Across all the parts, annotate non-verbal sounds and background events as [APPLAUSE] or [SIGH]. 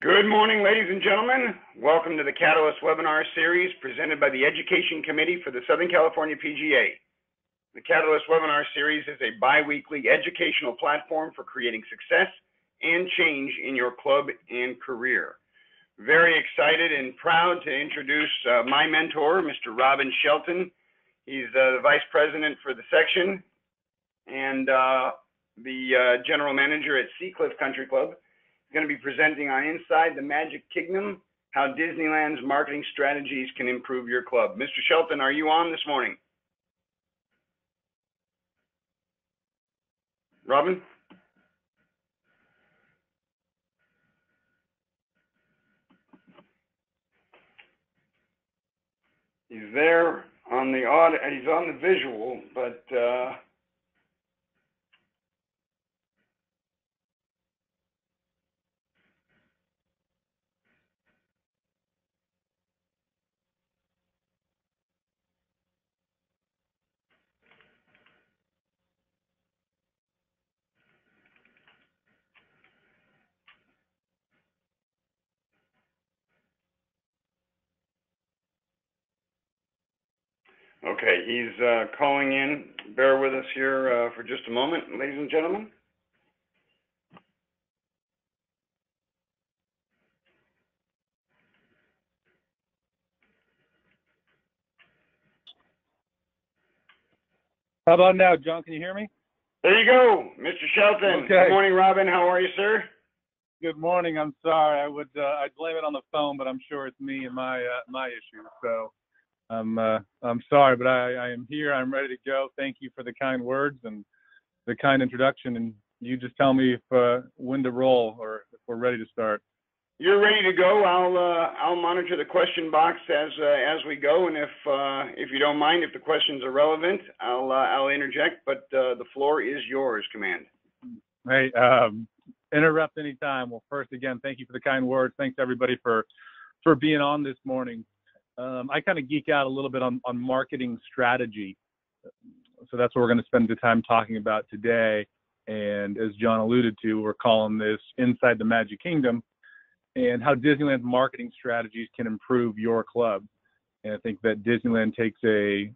Good morning, ladies and gentlemen. Welcome to the Catalyst webinar series presented by the Education Committee for the Southern California PGA. The Catalyst webinar series is a bi-weekly educational platform for creating success and change in your club and career. Very excited and proud to introduce uh, my mentor, Mr. Robin Shelton. He's uh, the Vice President for the section and uh, the uh, General Manager at Seacliff Country Club going to be presenting on Inside the Magic Kingdom, how Disneyland's marketing strategies can improve your club. Mr. Shelton, are you on this morning? Robin? He's there on the audio, he's on the visual, but uh, Okay, he's uh, calling in. Bear with us here uh, for just a moment, ladies and gentlemen. How about now, John? Can you hear me? There you go, Mr. Shelton. Okay. Good morning, Robin. How are you, sir? Good morning. I'm sorry. I would uh, I'd blame it on the phone, but I'm sure it's me and my uh, my issue. So I'm uh, I'm sorry, but I, I am here. I'm ready to go. Thank you for the kind words and the kind introduction. And you just tell me if uh, when to roll or if we're ready to start. You're ready to go. I'll uh, I'll monitor the question box as uh, as we go, and if uh, if you don't mind, if the questions are relevant, I'll uh, I'll interject. But uh, the floor is yours, Command. Hey, um, interrupt anytime. Well, first again, thank you for the kind words. Thanks everybody for for being on this morning. Um, I kind of geek out a little bit on, on marketing strategy. So that's what we're going to spend the time talking about today. And as John alluded to, we're calling this Inside the Magic Kingdom and how Disneyland's marketing strategies can improve your club. And I think that Disneyland takes a,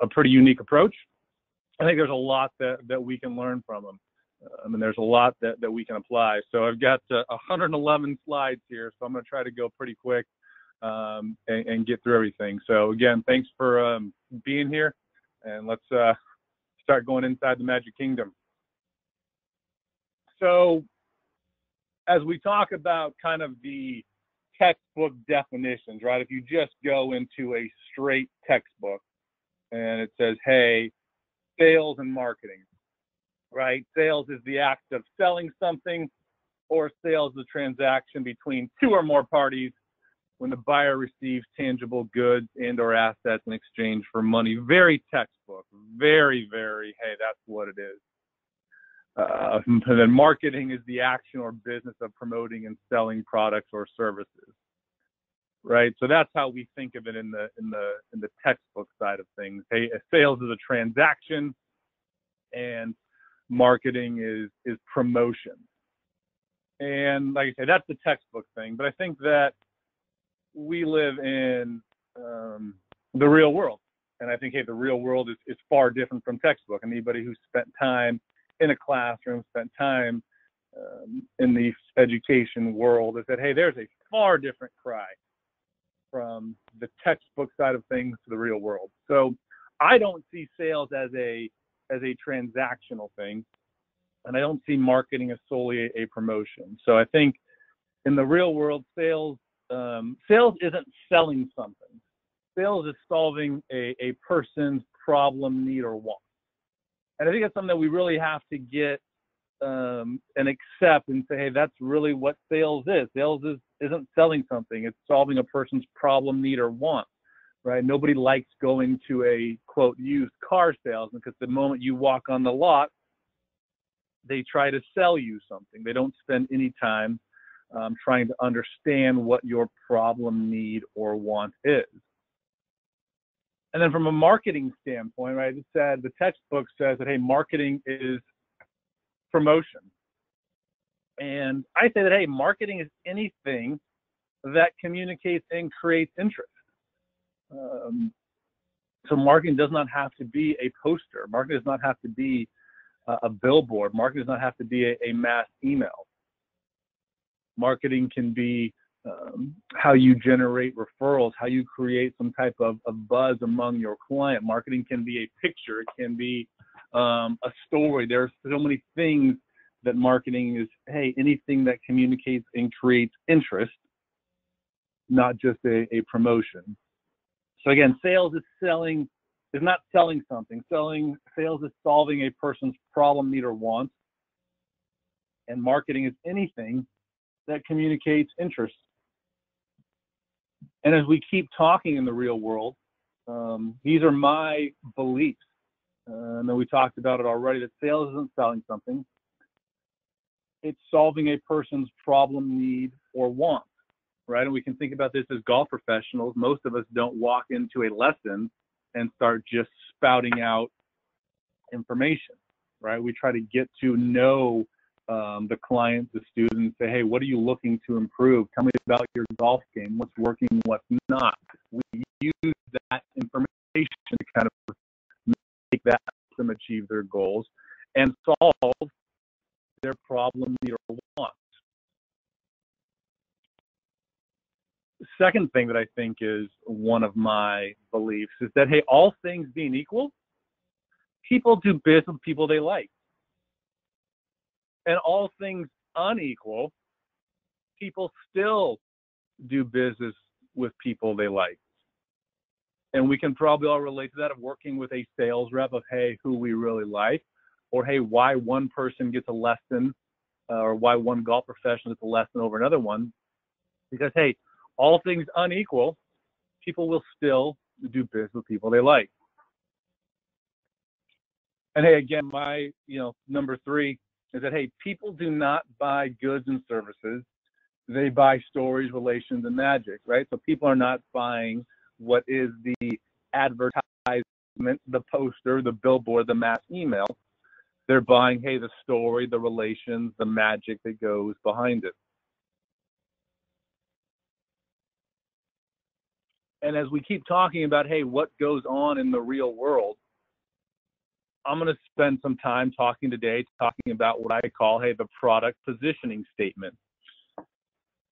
a pretty unique approach. I think there's a lot that, that we can learn from them. I mean, there's a lot that, that we can apply. So I've got uh, 111 slides here, so I'm going to try to go pretty quick um, and, and, get through everything. So again, thanks for um, being here, and let's uh, start going inside the Magic Kingdom. So as we talk about kind of the textbook definitions, right? If you just go into a straight textbook and it says, hey, sales and marketing, right? Sales is the act of selling something, or sales is a transaction between two or more parties when the buyer receives tangible goods and or assets in exchange for money. Very textbook, very, very, hey, that's what it is. Uh, and then marketing is the action or business of promoting and selling products or services. Right. So that's how we think of it in the in the in the textbook side of things. Hey, sales is a transaction and marketing is is promotion. And like I say, that's the textbook thing. But I think that we live in um, the real world. And I think, hey, the real world is, is far different from textbook. And Anybody who spent time in a classroom, spent time um, in the education world, has said, hey, there's a far different cry from the textbook side of things to the real world. So I don't see sales as a as a transactional thing, and I don't see marketing as solely a, a promotion. So I think in the real world, sales um, sales isn't selling something. Sales is solving a, a person's problem, need, or want. And I think that's something that we really have to get um, and accept and say, hey, that's really what sales is. Sales is, isn't selling something, it's solving a person's problem, need, or want. Right? Nobody likes going to a quote used car salesman because the moment you walk on the lot, they try to sell you something. They don't spend any time um, trying to understand what your problem, need, or want is. And then from a marketing standpoint, right, it said the textbook says that, hey, marketing is promotion. And I say that, hey, marketing is anything that communicates and creates interest. Um, so marketing does not have to be a poster. Marketing does not have to be a, billboard. Marketing does not have to be a, a mass email. Marketing can be um, how you generate referrals, how you create some type of, of, buzz among your client. Marketing can be a picture, it can be um, a story. There are so many things that marketing is, hey, anything that communicates and creates interest, not just a, a promotion. So again, sales is selling is not selling something. Selling sales is solving a person's problem, need, or want. And marketing is anything that communicates interest. And as we keep talking in the real world, um, these are my beliefs. Uh, and then we talked about it already that sales isn't selling something, it's solving a person's problem, need, or want right? And we can think about this as golf professionals. Most of us don't walk into a lesson and start just spouting out information, right? We try to get to know um, the client, the student, say, hey, what are you looking to improve? Tell me about your golf game. What's working, what's not. We use that information to kind of make that them achieve their goals and solve their problem, need, or want. second thing that I think is one of my beliefs is that, hey, all things being equal, people do business with people they like. And all things unequal, people still do business with people they like. And we can probably all relate to that of working with a sales rep of, hey, who we really like, or hey, why one person gets a lesson, uh, or why one golf professional gets a lesson over another one. Because, hey, all things unequal, people will still do business with people they like. And hey, again, my you know number three is that hey, people do not buy goods and services; they buy stories, relations, and magic, right? So people are not buying what is the advertisement, the poster, the billboard, the mass email. They're buying hey, the story, the relations, the magic that goes behind it. And as we keep talking about, hey, what goes on in the real world, I'm going to spend some time talking today, talking about what I call, hey, the product positioning statement.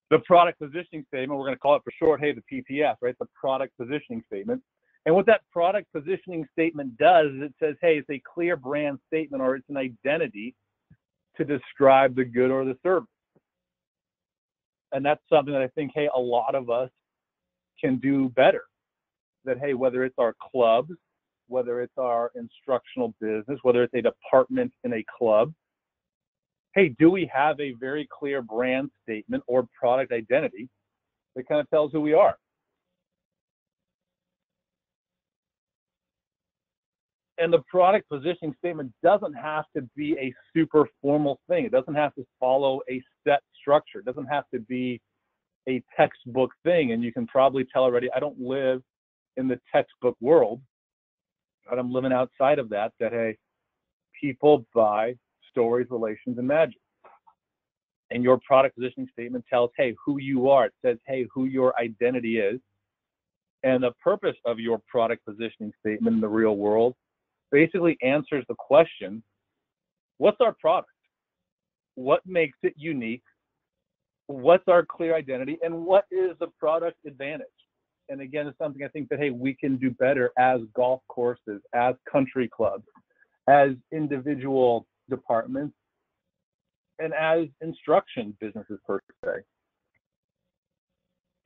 The product positioning statement, we're going to call it for short, hey, the PPS, right? The product positioning statement. And what that product positioning statement does is it says, hey, it's a clear brand statement or it's an identity to describe the good or the service. And that's something that I think, hey, a lot of us can do better. That, hey, whether it's our clubs, whether it's our instructional business, whether it's a department in a club, hey, do we have a very clear brand statement or product identity that kind of tells who we are? And the product positioning statement doesn't have to be a super formal thing. It doesn't have to follow a set structure. It doesn't have to be a textbook thing. And you can probably tell already, I don't live in the textbook world, but I'm living outside of that, that, hey, people buy stories, relations, and magic. And your product positioning statement tells, hey, who you are. It says, hey, who your identity is. And the purpose of your product positioning statement in the real world basically answers the question what's our product? What makes it unique? what's our clear identity and what is the product advantage? And again, it's something I think that, hey, we can do better as golf courses, as country clubs, as individual departments, and as instruction businesses per se.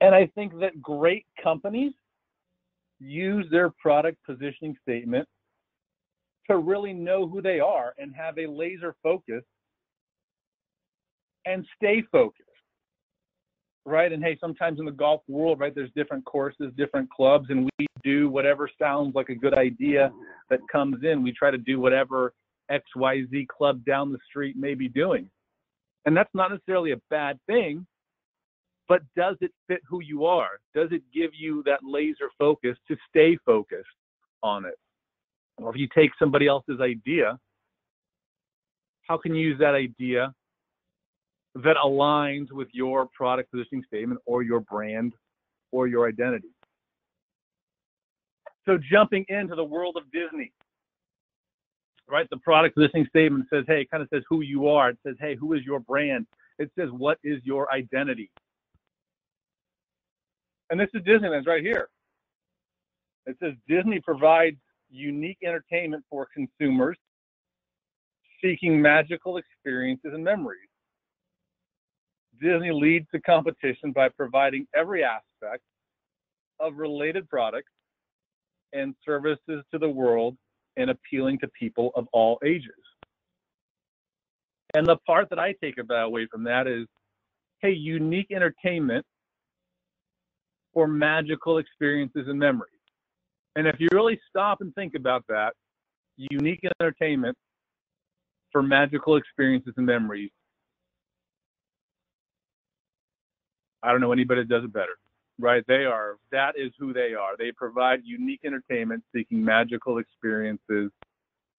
And I think that great companies use their product positioning statement to really know who they are and have a laser focus and stay focused right? And hey, sometimes in the golf world, right, there's different courses, different clubs, and we do whatever sounds like a good idea that comes in. We try to do whatever XYZ club down the street may be doing. And that's not necessarily a bad thing, but does it fit who you are? Does it give you that laser focus to stay focused on it? Or if you take somebody else's idea, how can you use that idea that aligns with your product positioning statement or your brand or your identity. So jumping into the world of Disney, right? The product positioning statement says, hey, it kind of says who you are. It says, hey, who is your brand? It says, what is your identity? And this is Disneyland's right here. It says Disney provides unique entertainment for consumers seeking magical experiences and memories. Disney leads the competition by providing every aspect of related products and services to the world and appealing to people of all ages. And the part that I take about away from that is, hey, unique entertainment for magical experiences and memories. And if you really stop and think about that, unique entertainment for magical experiences and memories, I don't know anybody that does it better, right? They are, that is who they are. They provide unique entertainment seeking magical experiences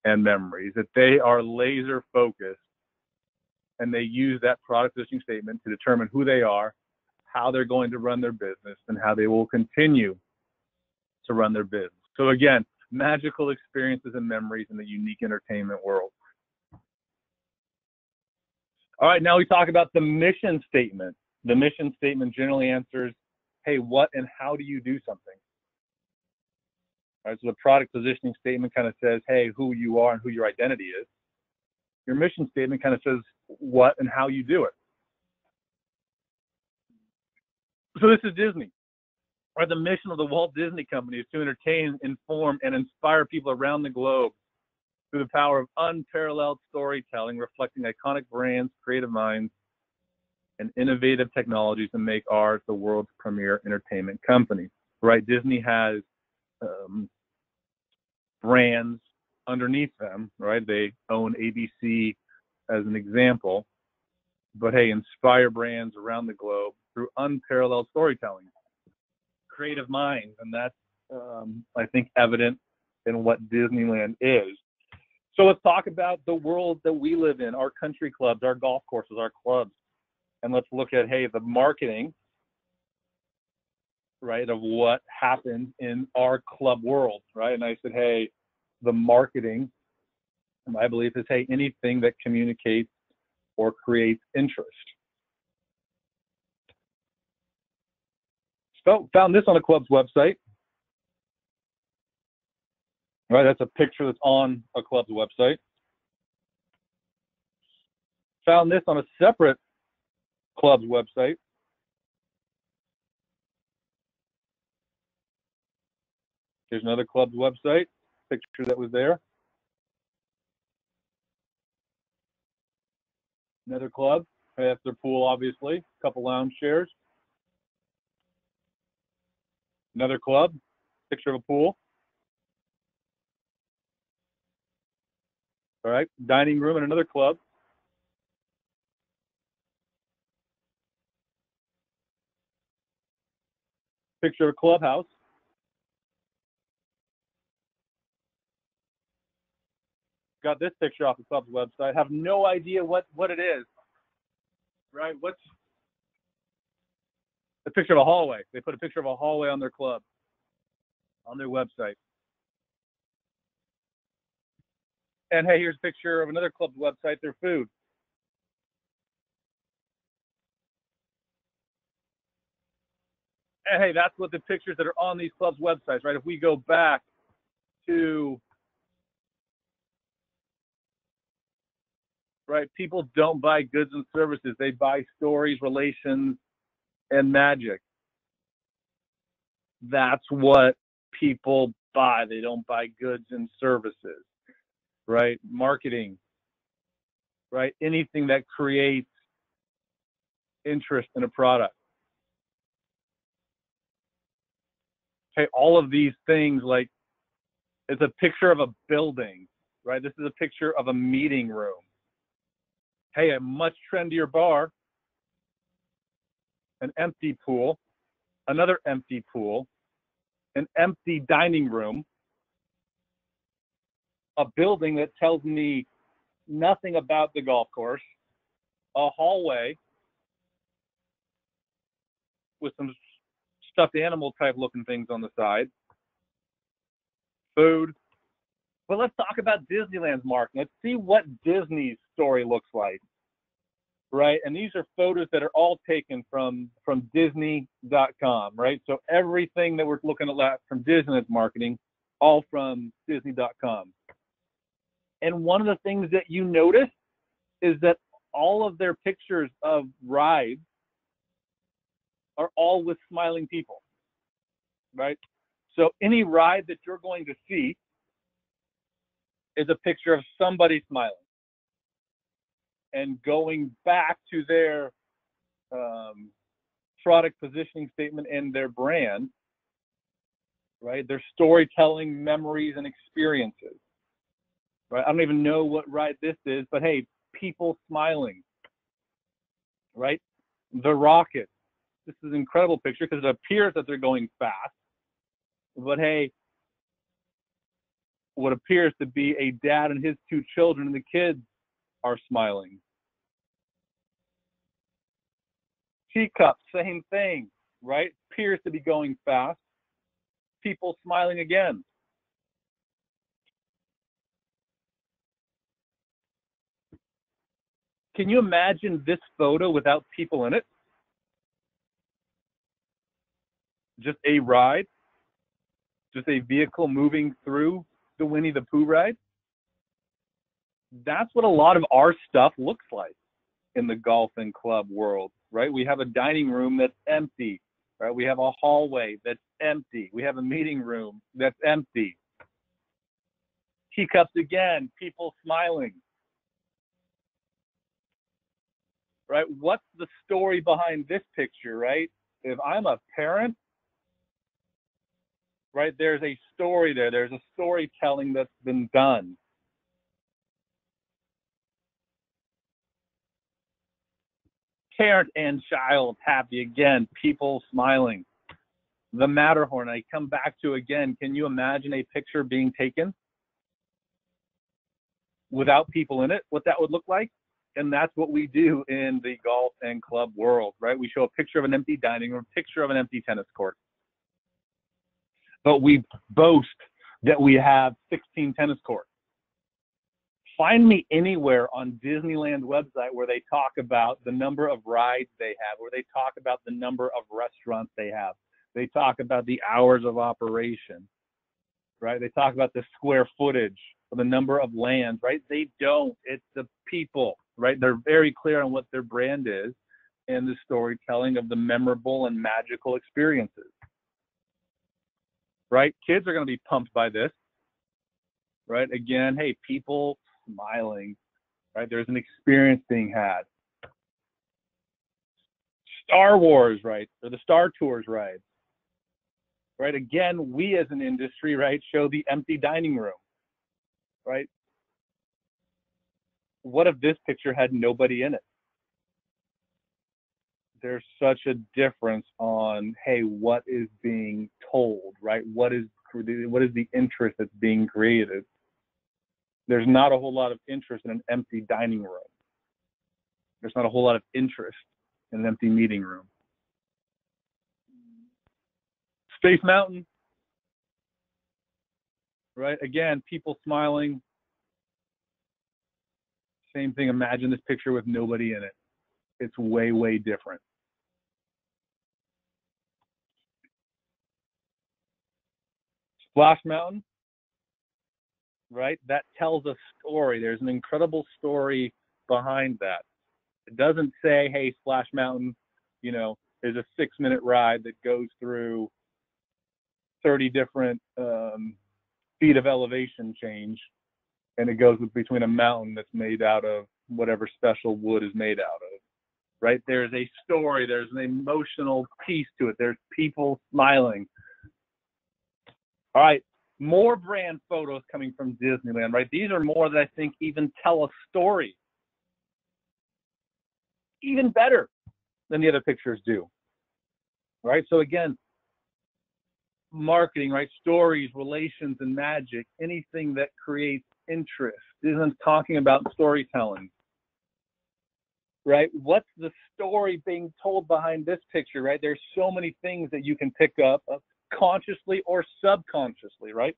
and memories, that they are laser focused and they use that product positioning statement to determine who they are, how they're going to run their business, and how they will continue to run their business. So again, magical experiences and memories in the unique entertainment world. All right, now we talk about the mission statement. The mission statement generally answers, hey, what and how do you do something? All right, so the product positioning statement kind of says, hey, who you are and who your identity is. Your mission statement kind of says what and how you do it. So this is Disney. Right, the mission of the Walt Disney Company is to entertain, inform, and inspire people around the globe through the power of unparalleled storytelling, reflecting iconic brands, creative minds, and innovative technologies to make ours the world's premier entertainment company. Right? Disney has um, brands underneath them, right? They own ABC as an example, but hey, inspire brands around the globe through unparalleled storytelling, creative minds, and that's um, I think evident in what Disneyland is. So let's talk about the world that we live in, our country clubs, our golf courses, our clubs, and let's look at hey the marketing, right, of what happens in our club world, right? And I said, hey, the marketing, my belief is hey anything that communicates or creates interest. So found this on a club's website. Right, that's a picture that's on a club's website. Found this on a separate club's website. Here's another club's website, picture that was there. Another club, that's their pool, obviously, a couple lounge chairs. Another club, picture of a pool. All right, dining room and another club. Picture of a clubhouse. Got this picture off the club's website. Have no idea what what it is. Right? What's a picture of a hallway? They put a picture of a hallway on their club, on their website. And hey, here's a picture of another club's website, their food. And hey, that's what the pictures that are on these clubs' websites, right? If we go back to right, people don't buy goods and services; they buy stories, relations, and magic. That's what people buy. They don't buy goods and services right? Marketing, right? Anything that creates interest in a product. Okay, all of these things like it's a picture of a building, right? This is a picture of a meeting room. Hey, a much trendier bar, an empty pool, another empty pool, an empty dining room, a building that tells me nothing about the golf course, a hallway with some stuffed animal type looking things on the side, food. But let's talk about Disneyland's marketing. Let's see what Disney's story looks like. Right? And these are photos that are all taken from from disney.com, right? So everything that we're looking at from Disney's marketing all from disney.com. And one of the things that you notice is that all of their pictures of rides are all with smiling people, right? So any ride that you're going to see is a picture of somebody smiling. And going back to their um, product positioning statement and their brand, right? Their storytelling, memories, and experiences. Right? I don't even know what ride this is, but hey, people smiling. Right? The rocket. This is an incredible picture because it appears that they're going fast. But hey, what appears to be a dad and his two children and the kids are smiling. Teacup, same thing, right? Appears to be going fast people smiling again. Can you imagine this photo without people in it? Just a ride? Just a vehicle moving through the Winnie the Pooh ride? That's what a lot of our stuff looks like in the golf and club world, right? We have a dining room that's empty. Right? We have a hallway that's empty. We have a meeting room that's empty. Teacups again, people smiling. Right? What's the story behind this picture, right? If I'm a parent, right, there's a story there. There's a storytelling that's been done. parent and child happy again, people smiling. The Matterhorn, I come back to again. Can you imagine a picture being taken without people in it? What that would look like? And that's what we do in the golf and club world, right? We show a picture of an empty dining room, picture of an empty tennis court. But we boast that we have 16 tennis courts find me anywhere on Disneyland website where they talk about the number of rides they have, where they talk about the number of restaurants they have. They talk about the hours of operation, right? They talk about the square footage, or the number of lands, right? They don't. It's the people, right? They're very clear on what their brand is and the storytelling of the memorable and magical experiences. Right? Kids are going to be pumped by this. Right? Again, hey, people smiling, right? There's an experience being had. Star Wars, right? Or the Star Tours right? right? Again, we as an industry, right, show the empty dining room, right? What if this picture had nobody in it? There's such a difference on, hey, what is being told, right? What is what is the interest that's being created? there's not a whole lot of interest in an empty dining room. There's not a whole lot of interest in an empty meeting room. Space Mountain, right? Again, people smiling. Same thing. Imagine this picture with nobody in it. It's way, way different. Splash Mountain, right? That tells a story. There's an incredible story behind that. It doesn't say, hey, Splash Mountain, you know, is a six minute ride that goes through 30 different um, feet of elevation change and it goes between a mountain that's made out of whatever special wood is made out of right there's a story there's an emotional piece to it there's people smiling all right more brand photos coming from Disneyland, right? These are more that I think even tell a story. Even better than the other pictures do. Right? So again, marketing, right? Stories, relations, and magic, anything that creates interest. Isn't talking about storytelling. right? What's the story being told behind this picture, right? There's so many things that you can pick up consciously or subconsciously, right?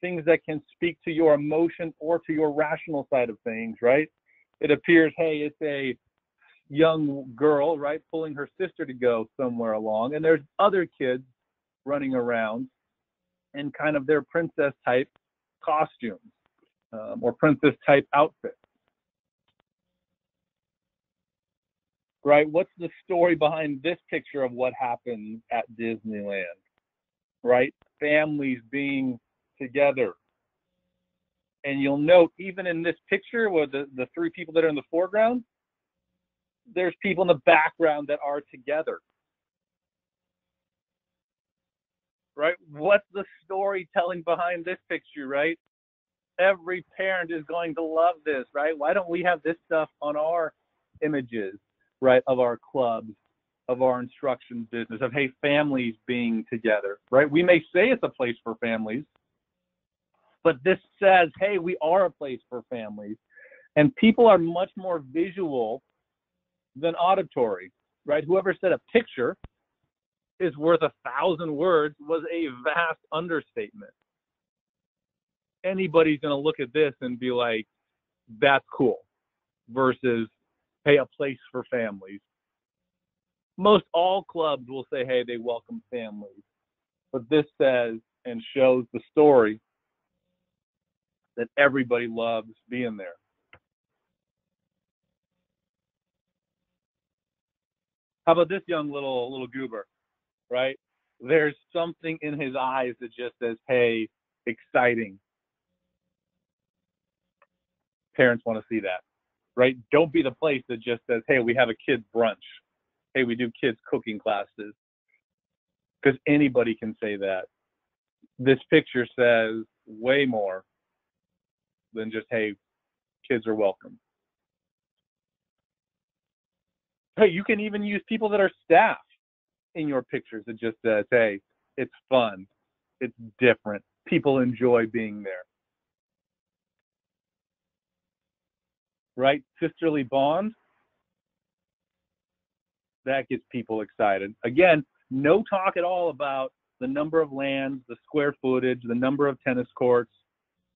Things that can speak to your emotion or to your rational side of things, right? It appears, hey, it's a young girl, right, pulling her sister to go somewhere along, and there's other kids running around in kind of their princess type costumes um, or princess type outfits. Right? What's the story behind this picture of what happens at Disneyland? Right? Families being together. And you'll note, even in this picture, with the, the three people that are in the foreground, there's people in the background that are together. Right? What's the storytelling behind this picture, right? Every parent is going to love this, right? Why don't we have this stuff on our images, right, of our clubs, of our instruction business, of hey, families being together, right? We may say it's a place for families, but this says, hey, we are a place for families. And people are much more visual than auditory, right? Whoever said a picture is worth a thousand words was a vast understatement. Anybody's going to look at this and be like, that's cool, versus, hey, a place for families. Most all clubs will say, hey, they welcome families. But this says and shows the story that everybody loves being there. How about this young little little goober, right? There's something in his eyes that just says, "Hey, exciting." Parents want to see that, right? Don't be the place that just says, "Hey, we have a kids brunch." Hey, we do kids cooking classes. Because anybody can say that. This picture says way more than just, "Hey, kids are welcome." Hey, you can even use people that are staff in your pictures. It just says, hey, it's fun, it's different, people enjoy being there. Right? Sisterly bond, that gets people excited. Again, no talk at all about the number of lands, the square footage, the number of tennis courts,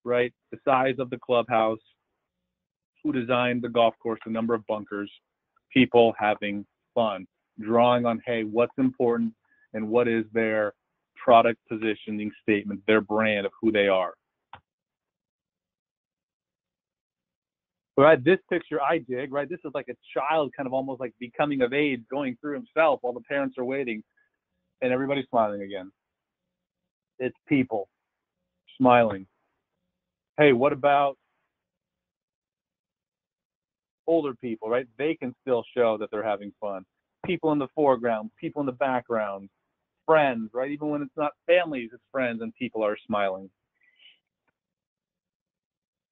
right? The size of the clubhouse, who designed the golf course, the number of bunkers people having fun, drawing on, hey, what's important and what is their product positioning statement, their brand of who they are. Right, this picture I dig, right? This is like a child kind of almost like becoming of age, going through himself while the parents are waiting, and everybody's smiling again. It's people smiling. Hey, what about older people, right? They can still show that they're having fun. People in the foreground, people in the background, friends, right? Even when it's not families, it's friends and people are smiling.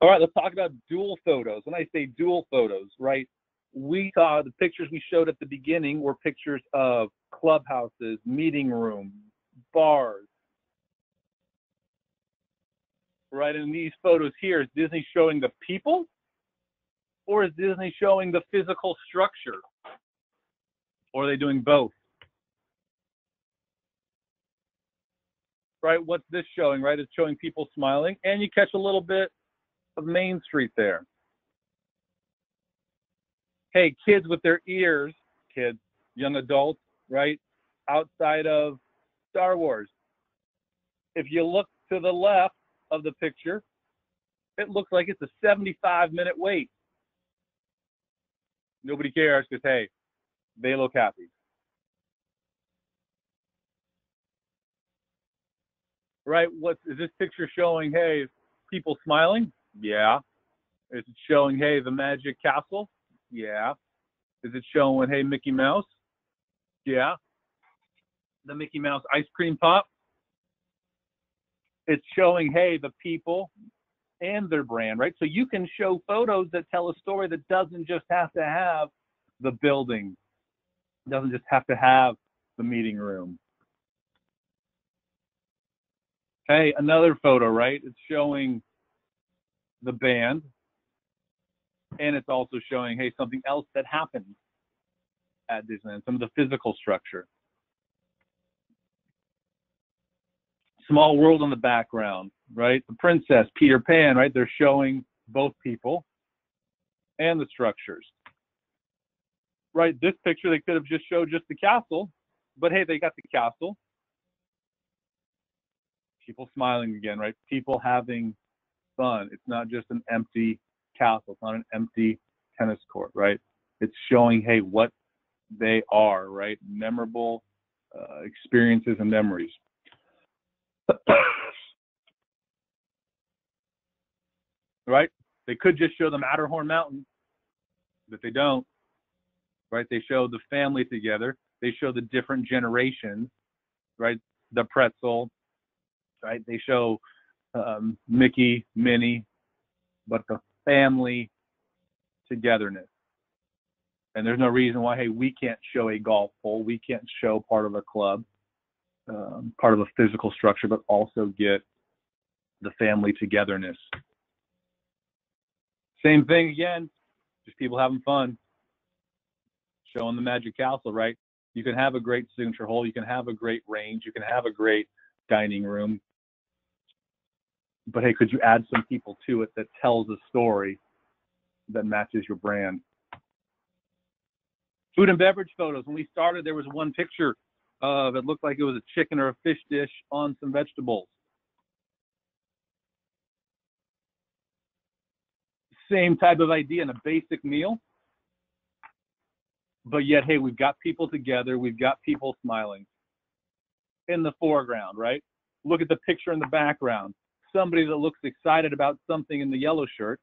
All right, let's talk about dual photos. When I say dual photos, right? We saw the pictures we showed at the beginning were pictures of clubhouses, meeting rooms, bars. Right, in these photos here, is Disney showing the people or is Disney showing the physical structure? Or are they doing both? Right, what's this showing, right? It's showing people smiling, and you catch a little bit of Main Street there. Hey, kids with their ears, kids, young adults, right? Outside of Star Wars. If you look to the left of the picture, it looks like it's a 75 minute wait. Nobody cares because hey, they look happy. Right? What is this picture showing? Hey, people smiling? Yeah. Is it showing hey the magic castle? Yeah. Is it showing hey Mickey Mouse? Yeah. The Mickey Mouse ice cream pop? It's showing hey the people and their brand, right? So you can show photos that tell a story that doesn't just have to have the building, doesn't just have to have the meeting room. Hey, another photo, right? It's showing the band, and it's also showing, hey, something else that happened at Disneyland, some of the physical structure. Small world in the background, right? The princess, Peter Pan, right? They're showing both people and the structures. Right, this picture they could have just showed just the castle, but hey, they got the castle. People smiling again, right? People having fun. It's not just an empty castle. It's not an empty tennis court, right? It's showing, hey, what they are, right? Memorable uh, experiences and memories. [COUGHS] right? They could just show the Matterhorn Mountain, but they don't. Right? They show the family together. They show the different generations, right? The pretzel, right? They show um, Mickey, Minnie, but the family togetherness. And there's no reason why, hey, we can't show a golf hole, we can't show part of a club, um, part of a physical structure, but also get the family togetherness. Same thing again, just people having fun, showing the Magic Castle, right? You can have a great signature hole, you can have a great range, you can have a great dining room. But hey, could you add some people to it that tells a story that matches your brand? Food and beverage photos. When we started, there was one picture of it looked like it was a chicken or a fish dish on some vegetables. Same type of idea in a basic meal. But yet, hey, we've got people together, we've got people smiling in the foreground, right? Look at the picture in the background. Somebody that looks excited about something in the yellow shirt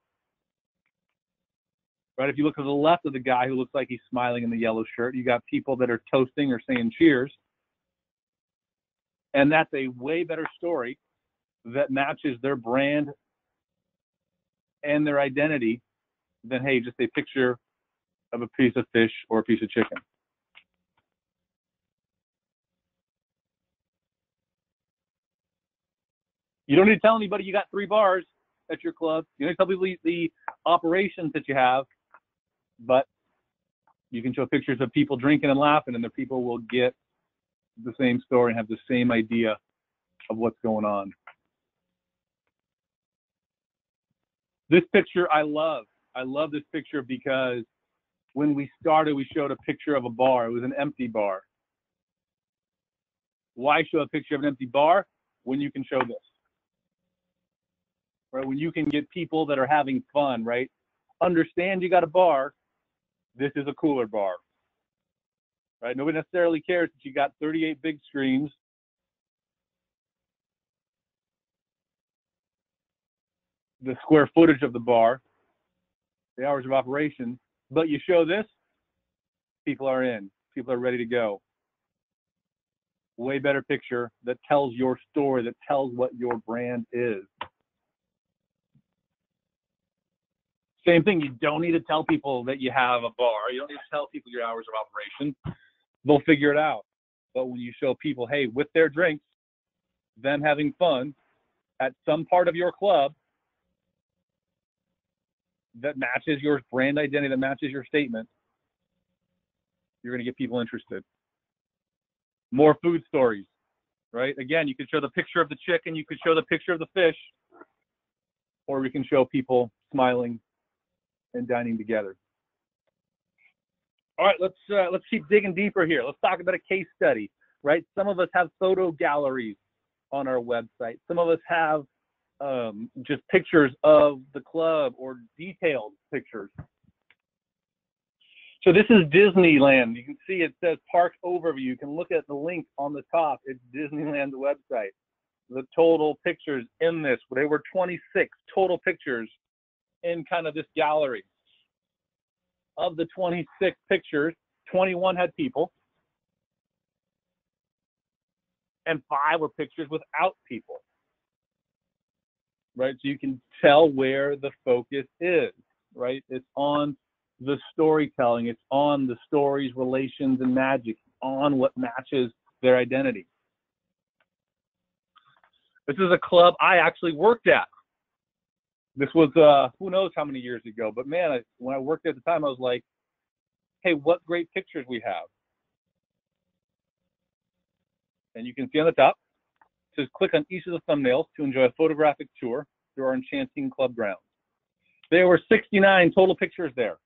right? If you look to the left of the guy who looks like he's smiling in the yellow shirt, you got people that are toasting or saying cheers. And that's a way better story that matches their brand and their identity than, hey, just a picture of a piece of fish or a piece of chicken. You don't need to tell anybody you got three bars at your club. You don't need to tell people the operations that you have but you can show pictures of people drinking and laughing, and the people will get the same story and have the same idea of what's going on. This picture I love. I love this picture because when we started, we showed a picture of a bar. It was an empty bar. Why show a picture of an empty bar when you can show this? Right? When you can get people that are having fun, right? Understand you got a bar, this is a cooler bar. Right? Nobody necessarily cares that you got 38 big screens. The square footage of the bar, the hours of operation, but you show this, people are in, people are ready to go. Way better picture that tells your story, that tells what your brand is. Same thing, you don't need to tell people that you have a bar. You don't need to tell people your hours of operation. They'll figure it out. But when you show people, hey, with their drinks, them having fun at some part of your club that matches your brand identity, that matches your statement, you're going to get people interested. More food stories, right? Again, you could show the picture of the chicken, you could show the picture of the fish, or we can show people smiling and dining together. All right, let's uh, let's keep digging deeper here. Let's talk about a case study, right? Some of us have photo galleries on our website. Some of us have um, just pictures of the club or detailed pictures. So this is Disneyland. You can see it says park overview. You can look at the link on the top. It's Disneyland's website. The total pictures in this, they were 26 total pictures in kind of this gallery. Of the 26 pictures, 21 had people, and five were pictures without people. Right? So you can tell where the focus is, right? It's on the storytelling, it's on the stories, relations, and magic, on what matches their identity. This is a club I actually worked at This was uh, who knows how many years ago, but man, I, when I worked at the time, I was like, hey, what great pictures we have. And you can see on the top, it says click on each of the thumbnails to enjoy a photographic tour through our enchanting club grounds. There were 69 total pictures there.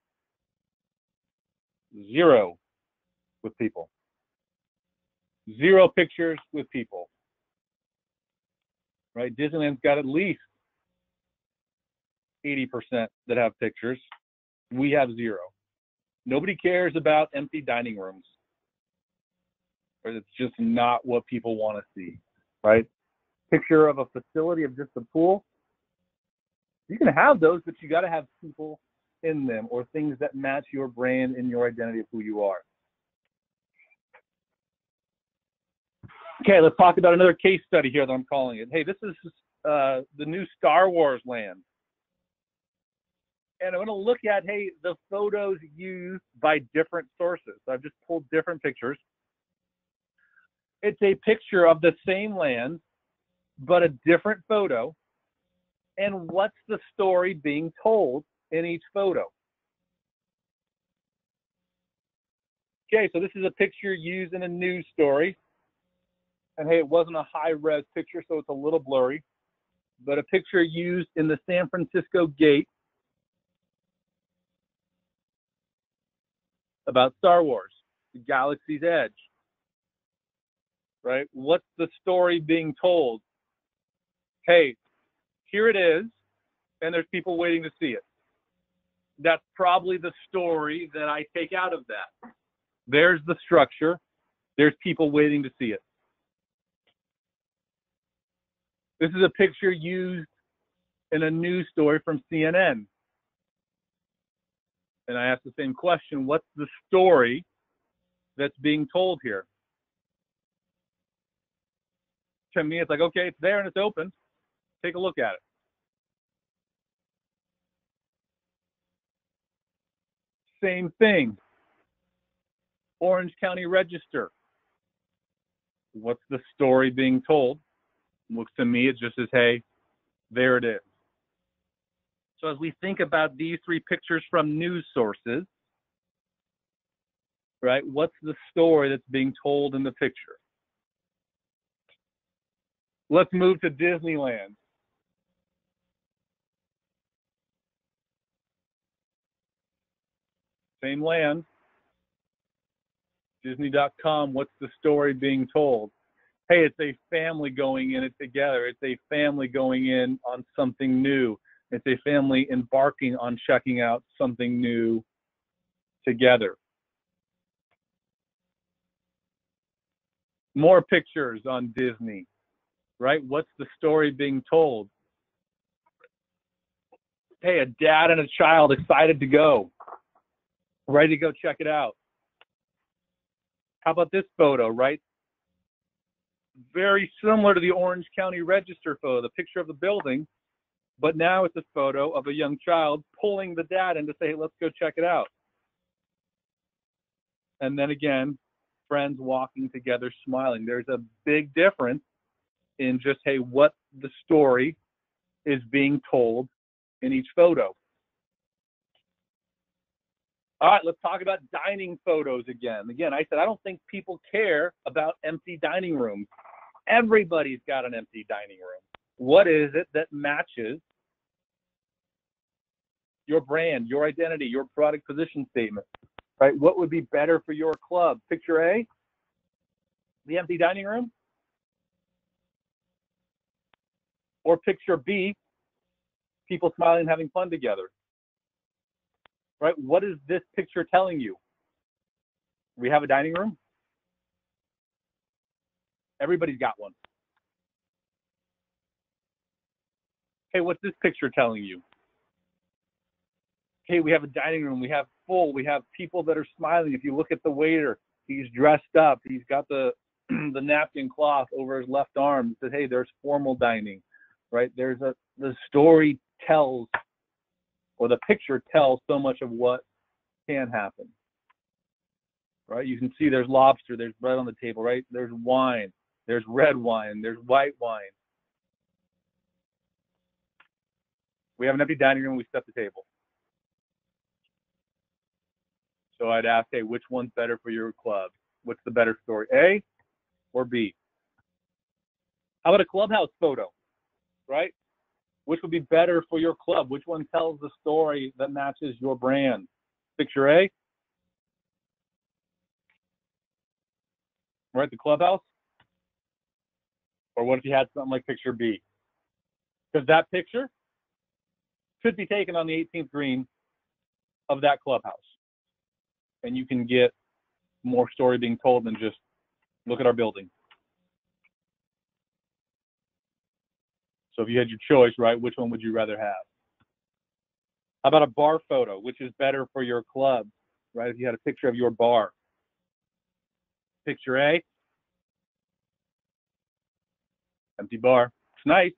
Zero with people. Zero pictures with people. Right? Disneyland's got at least 80% that have pictures. We have zero. Nobody cares about empty dining rooms. Or it's just not what people want to see, right? Picture of a facility of just a pool. You can have those, but you got to have people in them or things that match your brand and your identity of who you are. Okay, let's talk about another case study here that I'm calling it. Hey, this is uh, the new Star Wars land. And I'm going to look at, hey, the photos used by different sources. I've just pulled different pictures. It's a picture of the same land, but a different photo. And what's the story being told in each photo? Okay, so this is a picture used in a news story. And hey, it wasn't a high res picture, so it's a little blurry, but a picture used in the San Francisco Gate about Star Wars, the Galaxy's Edge. Right? What's the story being told? Hey, here it is, and there's people waiting to see it. That's probably the story that I take out of that. There's the structure, there's people waiting to see it. This is a picture used in a news story from CNN. And I ask the same question what's the story that's being told here? To me, it's like, okay, it's there and it's open. Take a look at it. Same thing. Orange County Register. What's the story being told? Looks to me, it just says, hey, there it is. So as we think about these three pictures from news sources, right, what's the story that's being told in the picture? Let's move to Disneyland. Same land. Disney.com, what's the story being told? Hey, it's a family going in it together. It's a family going in on something new. It's a family embarking on checking out something new together. More pictures on Disney, right? What's the story being told? Hey, a dad and a child excited to go, ready to go check it out. How about this photo, right? Very similar to the Orange County Register photo, the picture of the building, but now it's a photo of a young child pulling the dad in to say, hey, let's go check it out. And then again, friends walking together, smiling. There's a big difference in just, hey, what the story is being told in each photo. All right, let's talk about dining photos again. Again, I said I don't think people care about empty dining rooms. Everybody's got an empty dining room. What is it that matches your brand, your identity, your product position statement? Right? What would be better for your club? Picture A, the empty dining room. Or picture B, people smiling and having fun together right? What is this picture telling you? We have a dining room. Everybody's got one. Hey, what's this picture telling you? Hey, we have a dining room. We have full. We have people that are smiling. If you look at the waiter, he's dressed up. He's got the [CLEARS THROAT] the napkin cloth over his left arm. It says, "Hey, there's formal dining." Right? There's a the story tells or the picture tells so much of what can happen. Right? You can see there's lobster, there's bread on the table, right? There's wine, there's red wine, there's white wine. We have an empty dining room. We set the table. So I'd ask, hey, which one's better for your club? What's the better story, A or B? How about a clubhouse photo, right? Which would be better for your club? Which one tells the story that matches your brand? Picture A, right? The clubhouse. Or what if you had something like picture B? Because that picture could be taken on the 18th green of that clubhouse. And you can get more story being told than just look at our building. So if you had your choice, right, which one would you rather have? How about a bar photo, which is better for your club, right? If you had a picture of your bar. Picture A, empty bar. It's nice.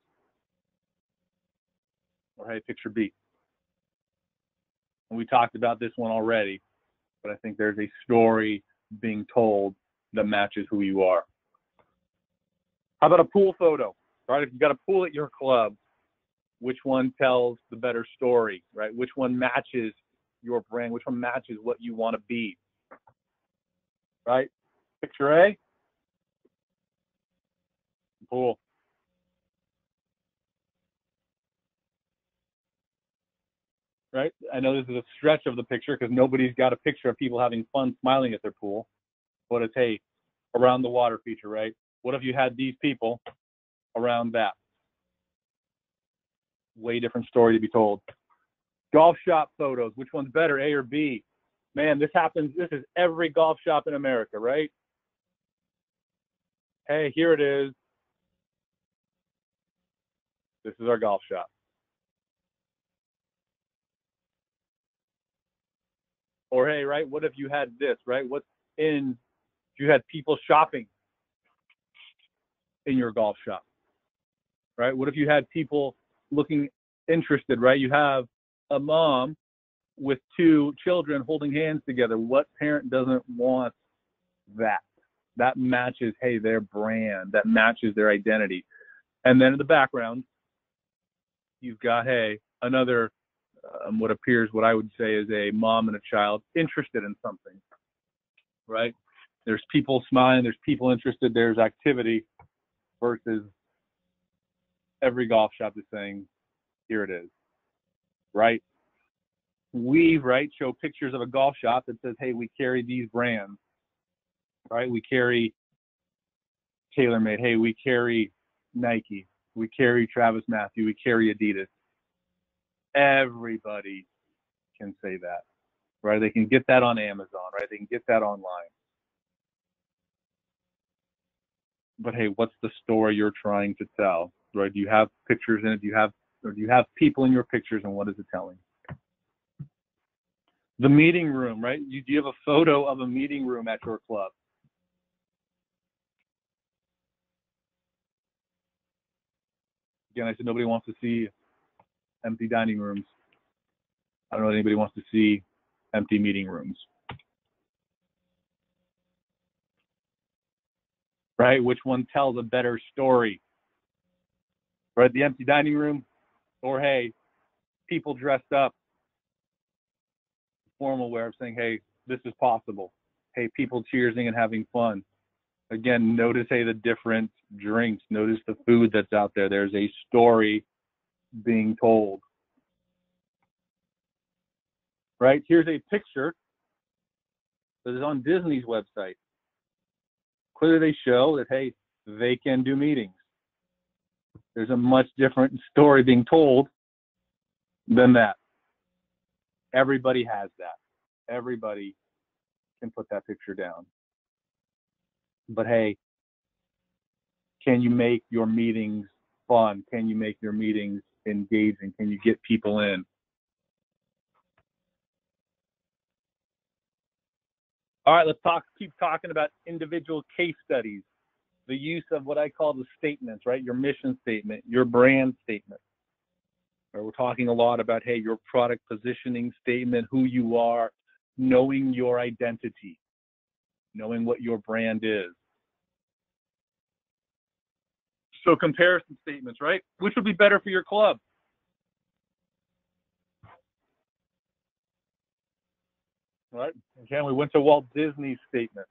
Or hey, picture B. And we talked about this one already, but I think there's a story being told that matches who you are. How about a pool photo? Right? If you got a pool at your club, which one tells the better story, right? Which one matches your brand? Which one matches what you want to be? Right? Picture A, pool. Right? I know this is a stretch of the picture because nobody's got a picture of people having fun smiling at their pool. But it's hey, around the water feature, right? What if you had these people around that? Way different story to be told. Golf shop photos, which one's better, A or B? Man, this happens. This is every golf shop in America, right? Hey, here it is. This is our golf shop. Or hey, right? What if you had this, right? What's in? You had people shopping in your golf shop, right? What if you had people looking interested, right? You have a mom with two children holding hands together. What parent doesn't want that? That matches, hey, their brand, that matches their identity. And then in the background, you've got, hey, another um, what appears, what I would say is a mom and a child interested in something, right? There's people smiling, there's people interested, there's activity versus every golf shop is saying, here it is, right? We, right, show pictures of a golf shop that says, hey, we carry these brands, right? We carry TaylorMade, hey, we carry Nike, we carry TravisMathew, we carry Adidas everybody can say that, right? They can get that on Amazon, right? They can get that online. But hey, what's the story you're trying to tell, right? Do you have pictures in it? Do you have, or do you have people in your pictures, and what is it telling? The meeting room, right? Do you have a photo of a meeting room at your club? Again, I said nobody wants to see empty dining rooms. I don't know if anybody wants to see empty meeting rooms. Right? Which one tells a better story? Right? The empty dining room, or hey, people dressed up, formal way of saying, hey, this is possible. Hey, people cheersing and having fun. Again, notice hey the different drinks. Notice the food that's out there. There's a story being told. Right? Here's a picture that is on Disney's website. Clearly, they show that, hey, they can do meetings. There's a much different story being told than that. Everybody has that. Everybody can put that picture down. But hey, can you make your meetings fun? Can you make your meetings engaging? Can you get people in? All right, let's talk. Keep talking about individual case studies. The use of what I call the statements, right? Your mission statement, your brand statement. Right, we're talking a lot about hey, your product positioning statement, who you are, knowing your identity, knowing what your brand is. So comparison statements, right? Which would be better for your club? Right. Again, we went to Walt Disney's statement.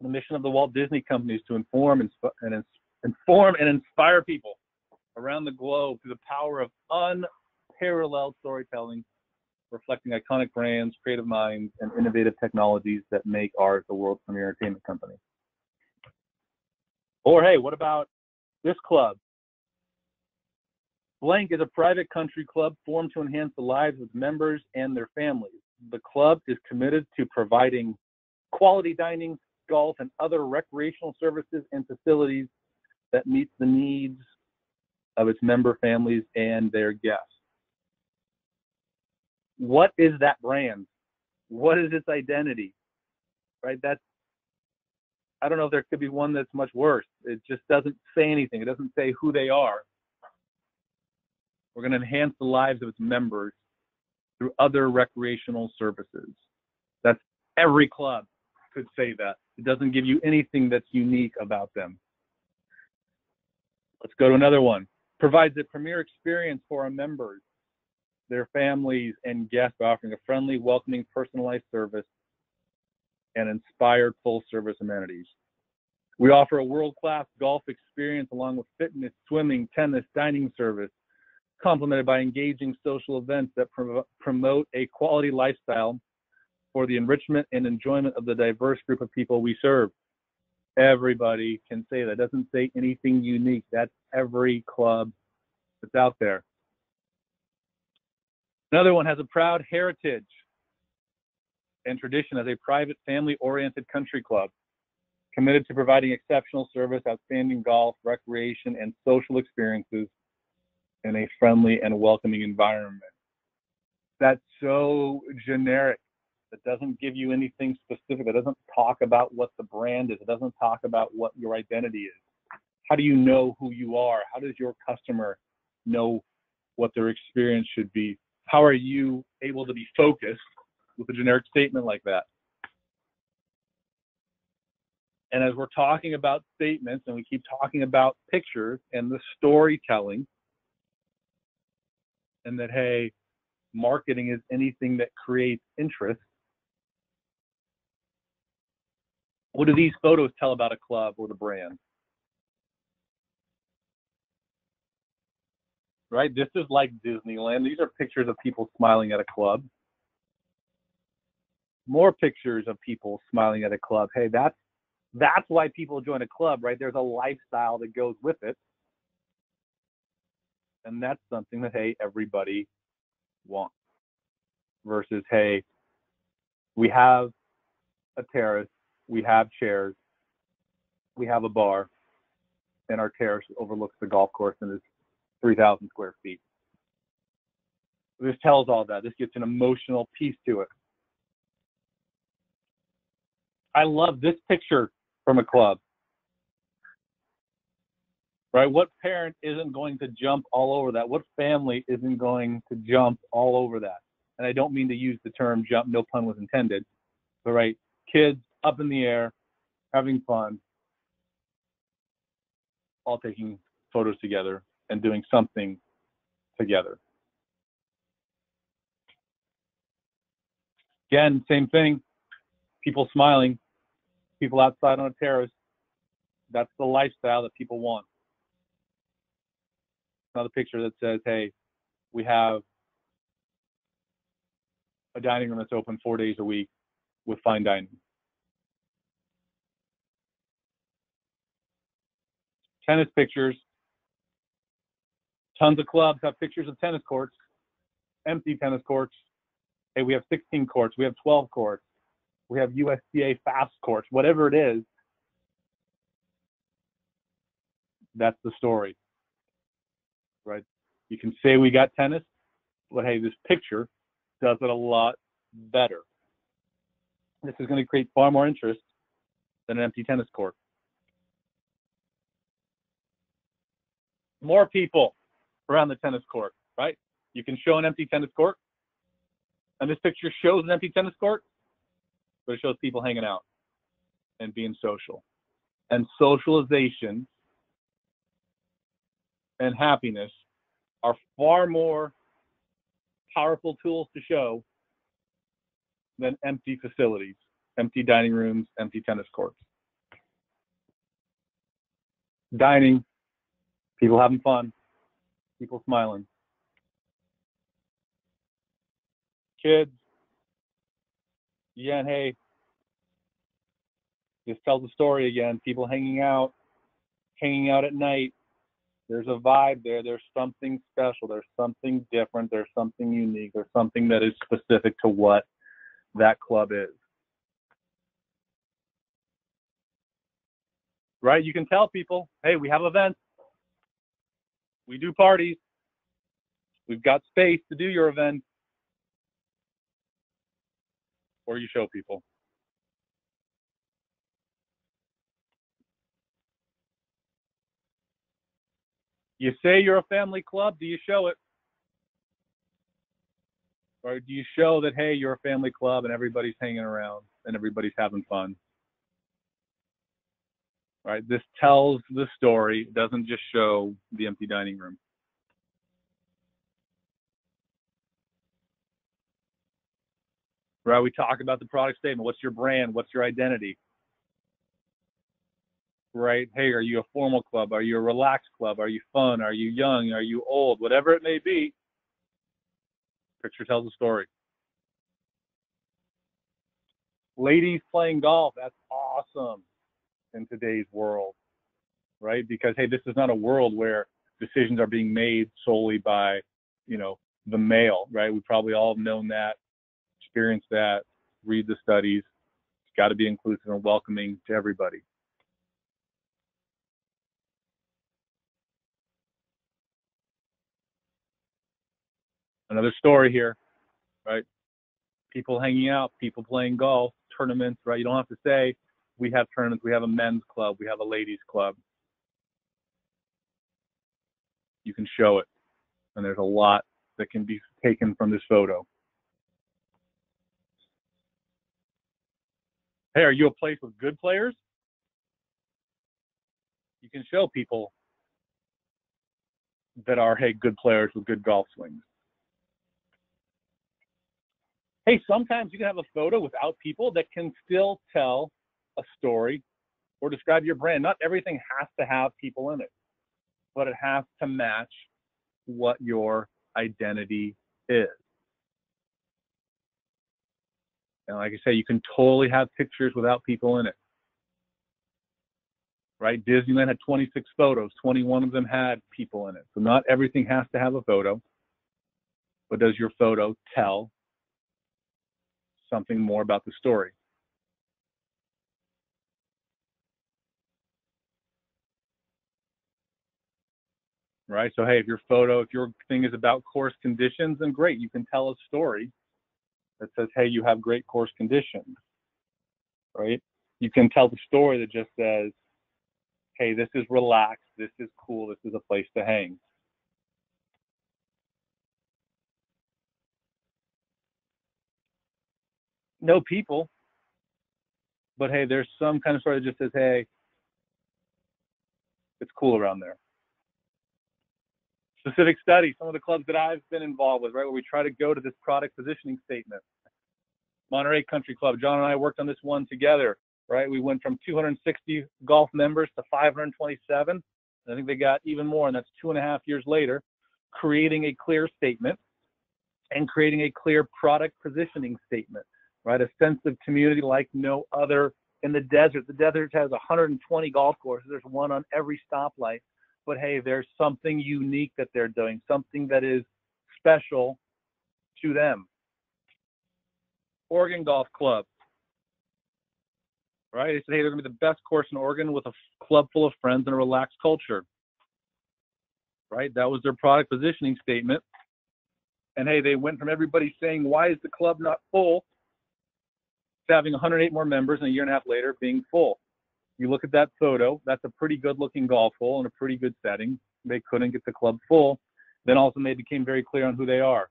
The mission of the Walt Disney Company is to inform and, and inform and inspire people around the globe through the power of unparalleled storytelling, reflecting iconic brands, creative minds, and innovative technologies that make art the world's premier entertainment company. Or hey, what about this club? Blank is a private country club formed to enhance the lives of members and their families. The club is committed to providing quality dining, golf, and other recreational services and facilities that meets the needs of its member families and their guests. What is that brand? What is its identity? Right? That's I don't know if there could be one that's much worse. It just doesn't say anything. It doesn't say who they are. We're going to enhance the lives of its members through other recreational services. That's every club could say that. It doesn't give you anything that's unique about them. Let's go to another one. Provides a premier experience for our members, their families, and guests by offering a friendly, welcoming, personalized service and inspired full service amenities. We offer a world class golf experience along with fitness, swimming, tennis, dining service, complemented by engaging social events that pro- promote a quality lifestyle for the enrichment and enjoyment of the diverse group of people we serve. Everybody can say that. Doesn't say anything unique. That's every club that's out there. Another one has a proud heritage and tradition as a private family oriented country club committed to providing exceptional service, outstanding golf, recreation, and social experiences in a friendly and welcoming environment. That's so generic. It doesn't give you anything specific. It doesn't talk about what the brand is. It doesn't talk about what your identity is. How do you know who you are? How does your customer know what their experience should be? How are you able to be focused with a generic statement like that? And as we're talking about statements and we keep talking about pictures and the storytelling, and that, hey, marketing is anything that creates interest, what do these photos tell about a club or the brand? Right? This is like Disneyland. These are pictures of people smiling at a club. More pictures of people smiling at a club. Hey, that's that's why people join a club, right? There's a lifestyle that goes with it. And that's something that, hey, everybody wants. Versus, hey, we have a terrace, we have chairs, we have a bar, and our terrace overlooks the golf course and is 3,000 square feet. This tells all that. This gets an emotional piece to it. I love this picture from a club. Right? What parent isn't going to jump all over that? What family isn't going to jump all over that? And I don't mean to use the term jump, no pun was intended, but right, kids up in the air, having fun, all taking photos together and doing something together. Again, same thing. People smiling, people outside on a terrace. That's the lifestyle that people want. Another picture that says, hey, we have a dining room that's open four days a week with fine dining. Tennis pictures. Tons of clubs have pictures of tennis courts, empty tennis courts. Hey, we have 16 courts, we have 12 courts we have USTA fast courts, whatever it is. That's the story, right? You can say we got tennis, but hey, this picture does it a lot better. This is going to create far more interest than an empty tennis court. More people around the tennis court, right? You can show an empty tennis court, and this picture shows an empty tennis court, but it shows people hanging out and being social. And socialization and happiness are far more powerful tools to show than empty facilities, empty dining rooms, empty tennis courts. Dining, people having fun, people smiling. Kids, yeah, and hey, just tell the story again. People hanging out, hanging out at night. There's a vibe there. There's something special. There's something different. There's something unique. There's something that is specific to what that club is. Right? You can tell people, hey, we have events. We do parties. We've got space to do your event. Or you show people. You say you're a family club, do you show it? Or do you show that, hey, you're a family club and everybody's hanging around and everybody's having fun? Right? This tells the story, doesn't just show the empty dining room. Right? We talk about the product statement. What's your brand? What's your identity? right? Hey, are you a formal club? Are you a relaxed club? Are you fun? Are you young? Are you old? Whatever it may be, picture tells a story. Ladies playing golf, that's awesome in today's world, right? Because, hey, this is not a world where decisions are being made solely by, you know, the male, right? We probably all have known that, experienced that, read the studies. It's got to be inclusive and welcoming to everybody. another story here, right? People hanging out, people playing golf, tournaments, right? You don't have to say we have tournaments, we have a men's club, we have a ladies club. You can show it. And there's a lot that can be taken from this photo. Hey, are you a place with good players? You can show people that are, hey, good players with good golf swings. Hey, sometimes you can have a photo without people that can still tell a story or describe your brand. Not everything has to have people in it, but it has to match what your identity is. And like I say, you can totally have pictures without people in it. Right? Disneyland had 26 photos, 21 of them had people in it. So not everything has to have a photo, but does your photo tell something more about the story. Right? So, hey, if your photo, if your thing is about course conditions, then great, you can tell a story that says, hey, you have great course conditions. Right? You can tell the story that just says, hey, this is relaxed, this is cool, this is a place to hang. no people, but hey, there's some kind of story that just says, hey, it's cool around there. Specific study, some of the clubs that I've been involved with, right, where we try to go to this product positioning statement. Monterey Country Club, John and I worked on this one together, right? We went from 260 golf members to 527. I think they got even more, and that's two and a half years later, creating a clear statement and creating a clear product positioning statement right? A sense of community like no other in the desert. The desert has 120 golf courses. There's one on every stoplight. But hey, there's something unique that they're doing, something that is special to them. Oregon Golf Club, right? They said, hey, they're going to be the best course in Oregon with a club full of friends and a relaxed culture, right? That was their product positioning statement. And hey, they went from everybody saying, why is the club not full to having 108 more members and a year and a half later being full. You look at that photo, that's a pretty good looking golf hole in a pretty good setting. They couldn't get the club full. Then also they became very clear on who they are.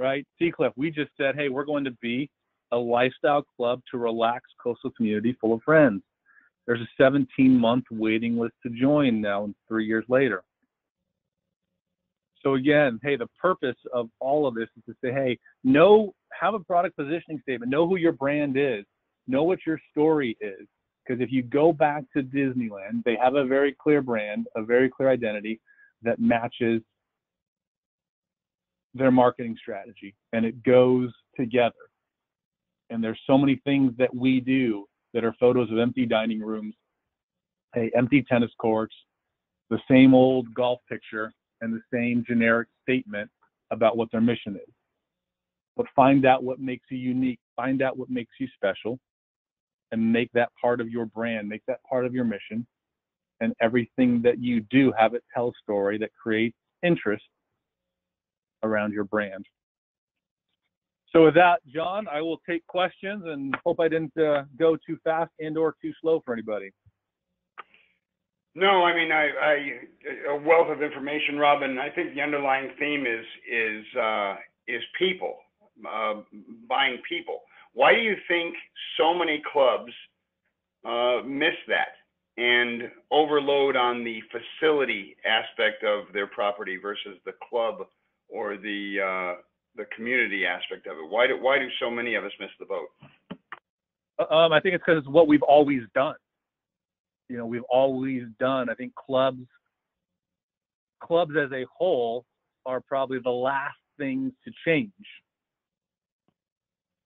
Right? Seacliff, we just said, hey, we're going to be a lifestyle club to relax coastal community full of friends. There's a 17 month waiting list to join now and three years later. So again, hey, the purpose of all of this is to say, hey, know have a product positioning statement. Know who your brand is. Know what your story is. Because if you go back to Disneyland, they have a very clear brand, a very clear identity that matches their marketing strategy and it goes together. And there's so many things that we do that are photos of empty dining rooms, hey, empty tennis courts, the same old golf picture, and the same generic statement about what their mission is. But find out what makes you unique, find out what makes you special, and make that part of your brand, make that part of your mission. And everything that you do, have it tell a story that creates interest around your brand. So with that, John, I will take questions and hope I didn't uh, go too fast and or too slow for anybody. No, I mean, I, I, a wealth of information, Robin. I think the underlying theme is is uh, is people, uh, buying people. Why do you think so many clubs uh, miss that and overload on the facility aspect of their property versus the club or the uh, the community aspect of it? Why do why do so many of us miss the boat? Uh, um, I think it's because it's what we've always done you know we've always done. I think clubs clubs as a whole are probably the last things to change.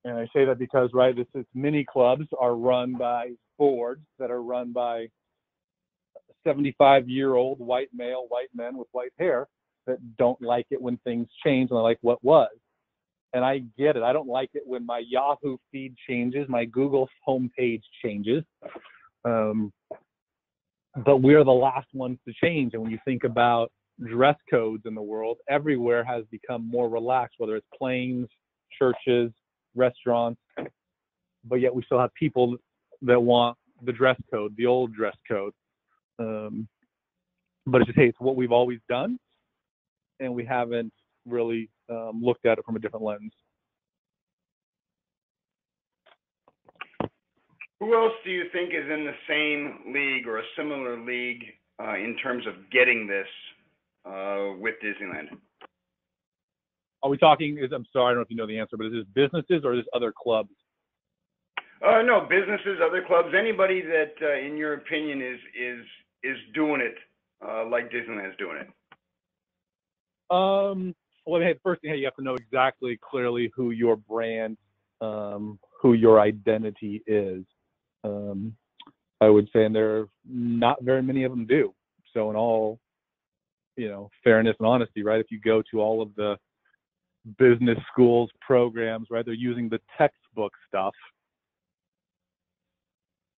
And I say that because right, this is many clubs are run by boards that are run by 75 year old white male, white men with white hair that don't like it when things change and they like what was. And I get it. I don't like it when my Yahoo feed changes, my Google homepage changes. Um, but we're the last ones to change. And when you think about dress codes in the world, everywhere has become more relaxed, whether it's planes, churches, restaurants, but yet we still have people that want the dress code, the old dress code. Um, but it's just, hey, it's what we've always done, and we haven't really um, looked at it from a different lens. Who else do you think is in the same league or a similar league uh, in terms of getting this uh, with Disneyland? Are we talking? Is I'm sorry, I don't know if you know the answer, but is this businesses or is this other clubs? Uh, no, businesses, other clubs, anybody that, uh, in your opinion, is is is doing it uh, like Disneyland's doing it. Um. Well, hey, first thing, hey, you have to know exactly clearly who your brand, um, who your identity is. Um, I would say, and there are not very many of them do. So, in all, you know, fairness and honesty, right? If you go to all of the business schools programs, right, they're using the textbook stuff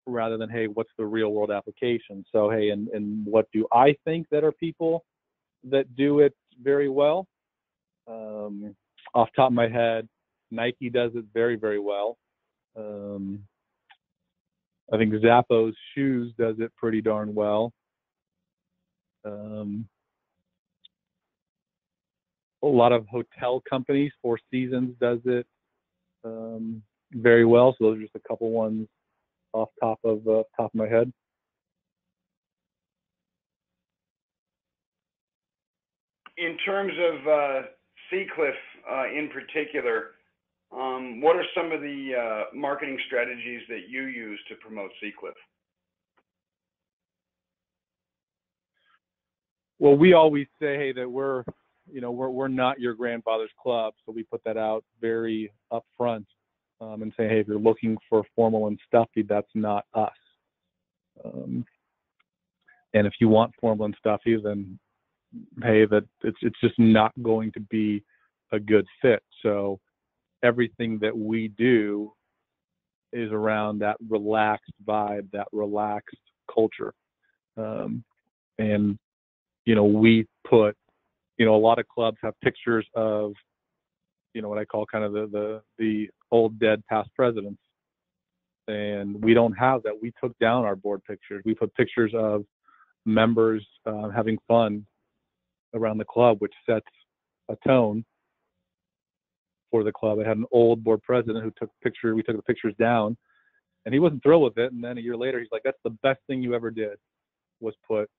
rather than hey, what's the real world application? So, hey, and and what do I think that are people that do it very well? Um, off top of my head, Nike does it very very well. Um, I think Zappos Shoes does it pretty darn well. Um, a lot of hotel companies, Four Seasons does it um, very well. So those are just a couple ones off top of uh, top of my head. In terms of uh, Seacliff uh, in particular, um, what are some of the uh, marketing strategies that you use to promote Seacliff? Well, we always say that we're, you know, we're we're not your grandfather's club, so we put that out very upfront um, and say, hey, if you're looking for formal and stuffy, that's not us. Um, and if you want formal and stuffy, then hey, that it's it's just not going to be a good fit. So everything that we do is around that relaxed vibe, that relaxed culture. Um, and, you know, we put, you know, a lot of clubs have pictures of, you know, what I call kind of the, the, the old dead past presidents. And we don't have that. We took down our board pictures. We put pictures of members uh, having fun around the club, which sets a tone for the club. I had an old board president who took picture. We took the pictures down, and he wasn't thrilled with it. And then a year later, he's like, "That's the best thing you ever did, was put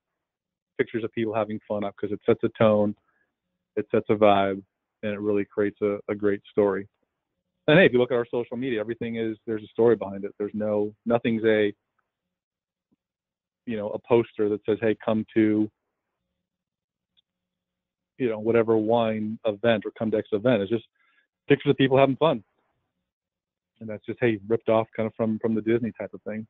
pictures of people having fun up because it sets a tone, it sets a vibe, and it really creates a, a great story." and hey, if you look at our social media, everything is there's a story behind it. There's no nothing's a you know a poster that says, hey, come to you know whatever wine event or come to X event. It's just pictures of people having fun, and that's just hey ripped off kind of from from the Disney type of thing.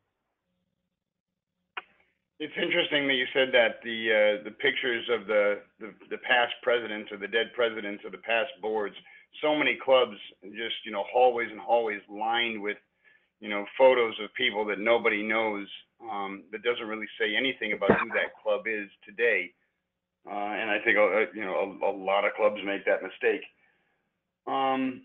It's interesting that you said that the uh, the pictures of the, the the past presidents or the dead presidents of the past boards. So many clubs, just you know, hallways and hallways lined with, you know, photos of people that nobody knows. Um, that doesn't really say anything about who that club is today. Uh, and I think uh, you know a, a lot of clubs make that mistake. Um,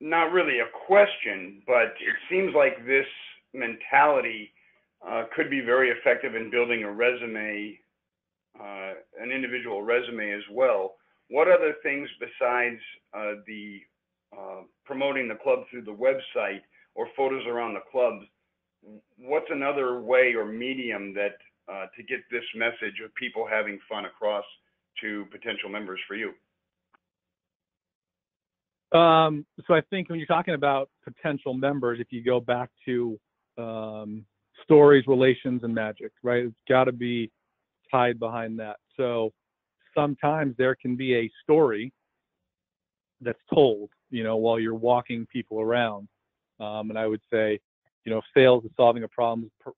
not really a question, but it seems like this mentality uh, could be very effective in building a resume, uh, an individual resume as well. What other things besides uh, the uh, promoting the club through the website or photos around the club? What's another way or medium that uh, to get this message of people having fun across to potential members for you? Um, so I think when you're talking about potential members, if you go back to um, stories, relations, and magic, right? It's got to be tied behind that. So sometimes there can be a story that's told, you know, while you're walking people around. Um, and I would say, you know, sales is solving a problem, per,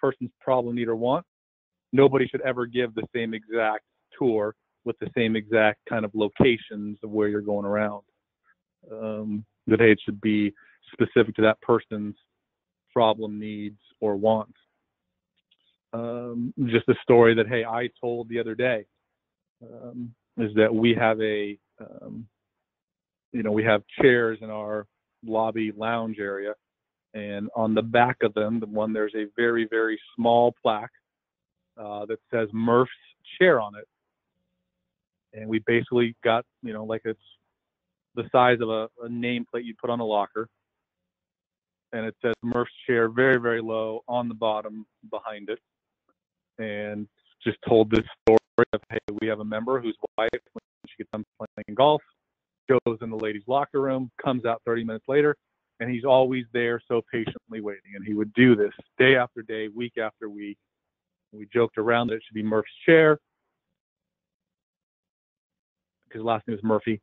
person's problem, need, or want. Nobody should ever give the same exact tour with the same exact kind of locations of where you're going around. Um, that it should be specific to that person's problem needs or wants. Um, just a story that hey I told the other day um, is that we have a um, you know we have chairs in our lobby lounge area, and on the back of them, the one there's a very very small plaque uh, that says Murph's chair on it, and we basically got you know like it's the size of a, a nameplate you'd put on a locker and it says Murph's chair very, very low on the bottom behind it. And just told this story of, hey, we have a member whose wife, when she gets done playing golf, goes in the ladies' locker room, comes out 30 minutes later, and he's always there so patiently waiting. And he would do this day after day, week after week. We joked around that it should be Murph's chair because last name is Murphy.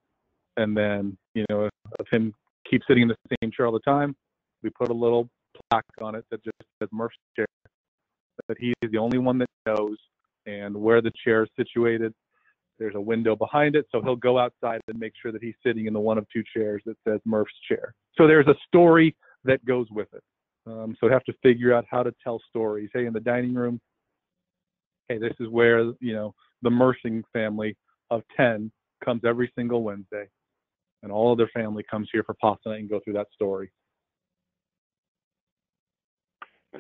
And then, you know, of him keep sitting in the same chair all the time, we put a little plaque on it that just says Murph's chair. That he is the only one that knows and where the chair is situated. There's a window behind it, so he'll go outside and make sure that he's sitting in the one of two chairs that says Murph's chair. So there's a story that goes with it. Um, so have to figure out how to tell stories. Hey, in the dining room, hey, this is where you know the Mersing family of ten comes every single Wednesday, and all of their family comes here for pasta and go through that story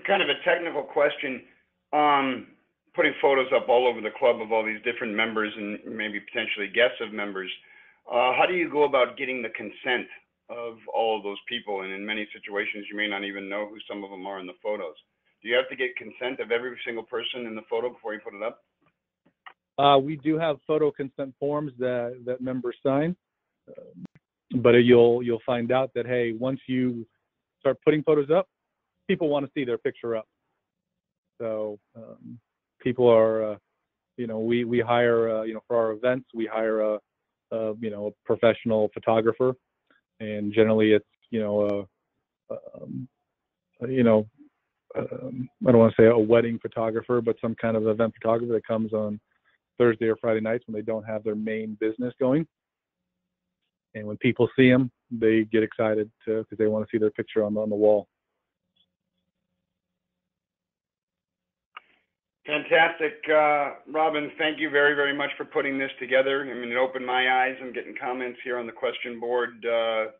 kind of a technical question. Um, putting photos up all over the club of all these different members and maybe potentially guests of members. Uh, how do you go about getting the consent of all of those people? And in many situations, you may not even know who some of them are in the photos. Do you have to get consent of every single person in the photo before you put it up? Uh, we do have photo consent forms that that members sign, but you'll you'll find out that hey, once you start putting photos up, people want to see their picture up. So um, people are, uh, you know, we we hire, uh, you know, for our events, we hire a, a, you know, a professional photographer, and generally it's, you know, a, um, you know, um, I don't want to say a wedding photographer, but some kind of event photographer that comes on Thursday or Friday nights when they don't have their main business going. And when people see them, they get excited because they want to see their picture on on the wall. Fantastic, uh, Robin. Thank you very, very much for putting this together. I mean, it opened my eyes. I'm getting comments here on the question board. Uh,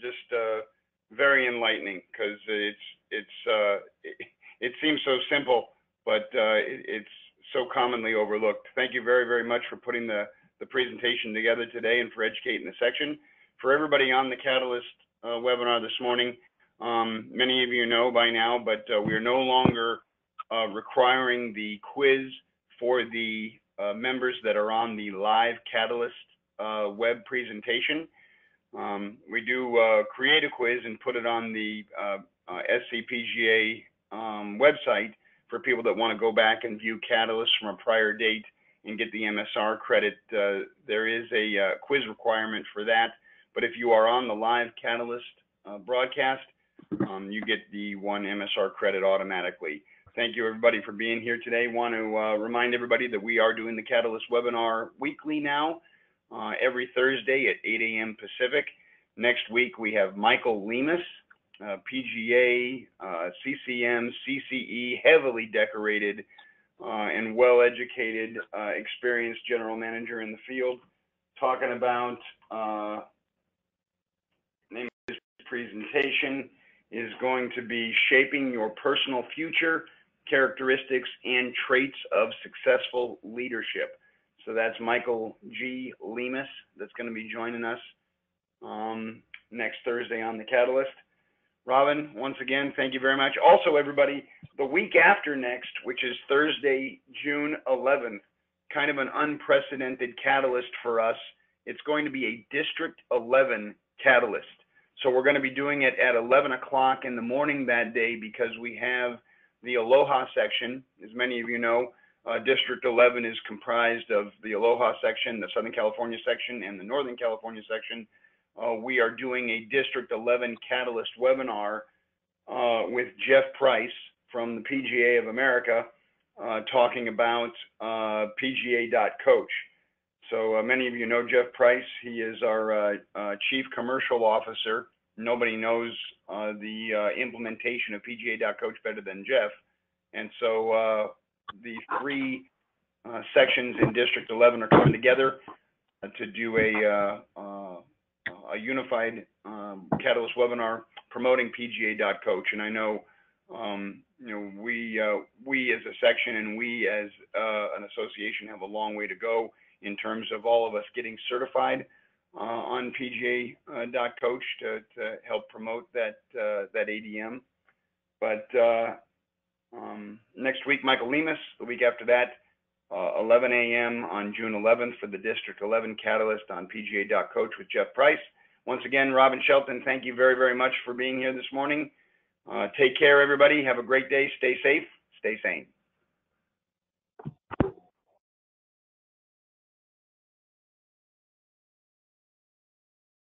just uh, very enlightening because it's it's uh, it, [LAUGHS] it, seems so simple, but uh, it, it's so commonly overlooked. Thank you very, very much for putting the the presentation together today and for educating the section. For everybody on the Catalyst uh, webinar this morning, um, many of you know by now, but we are no longer uh, requiring the quiz for the uh, members that are on the live Catalyst uh, web presentation. Um, we do uh, create a quiz and put it on the uh, uh, SCPGA um, website for people that want to go back and view Catalyst from a prior date and get the MSR credit. There is a quiz requirement for that, but if you are on the live Catalyst broadcast, um, you get the one MSR credit automatically. Thank you, everybody, for being here today. Want to uh, remind everybody that we are doing the Catalyst webinar weekly now, uh, every Thursday at 8 a.m. Pacific. Next week, we have Michael Lemus, uh, PGA, uh, CCM, CCE, heavily decorated uh, and well-educated, uh, experienced general manager in the field, talking about name of his presentation is going to be shaping your personal future, characteristics and traits of successful leadership. So that's Michael G. Lemus that's going to be joining us um, next Thursday on the Catalyst. Robin, once again, thank you very much. Also, everybody, the week after next, which is Thursday, June 11th, kind of an unprecedented catalyst for us. It's going to be a District 11 catalyst. So we're going to be doing it at 11 o'clock in the morning that day because we have the Aloha section. As many of you know, uh, District 11 is comprised of the Aloha section, the Southern California section, and the Northern California section. Uh, we are doing a District 11 Catalyst webinar uh, with Jeff Price from the PGA of America uh, talking about uh, PGA.coach. So uh, many of you know Jeff Price. He is our Chief Commercial Officer. Nobody knows uh, the uh, implementation of PGA.coach better than Jeff. And so uh, the three uh, sections in District 11 are coming together uh, to do a, uh, a unified um, Catalyst webinar promoting PGA.coach. And I know, um, you know, we we as a section and we as an association have a long way to go in terms of all of us getting certified uh, on PGA.coach to, to help promote that uh, that ADM. But uh, um, next week, Michael Lemus. The week after that, uh, 11 a.m. on June 11th for the District 11 Catalyst on PGA.coach with Jeff Price. Once again, Robin Shelton, thank you very, very much for being here this morning. Uh, take care, everybody. Have a great day. Stay safe. Stay sane.